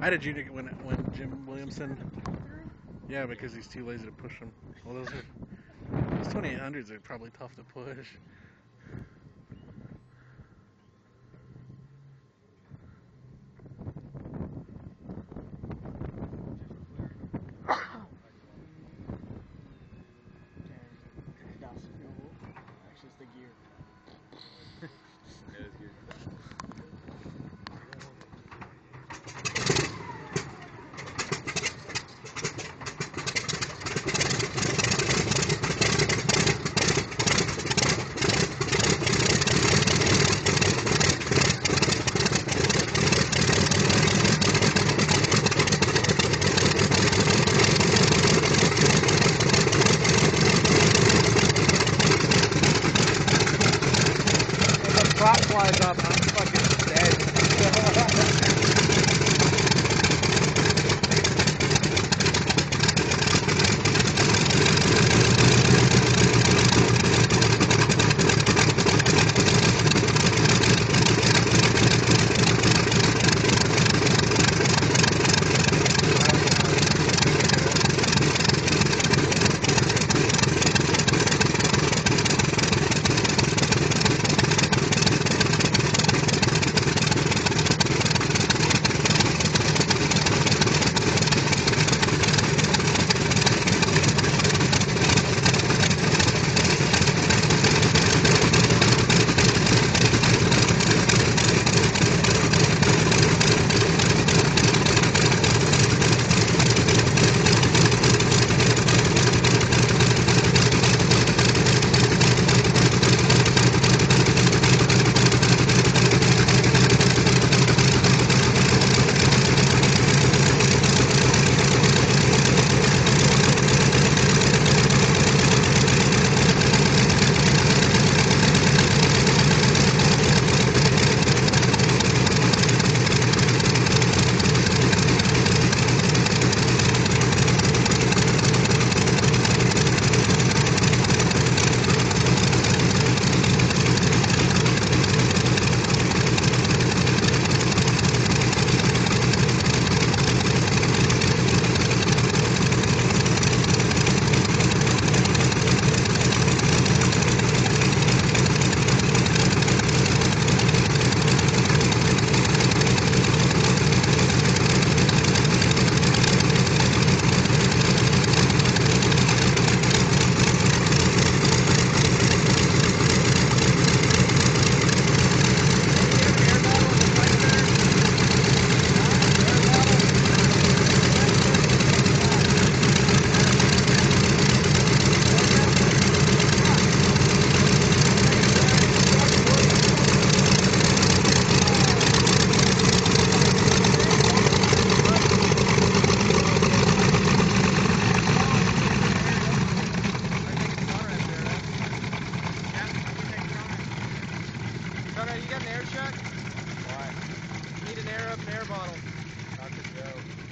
I had a junior when when Jim Williamson. Yeah, because he's too lazy to push them. Well, those are those 2800s are probably tough to push. clockwise up, I'm fucking Panera beer bottle. Dr. Joe.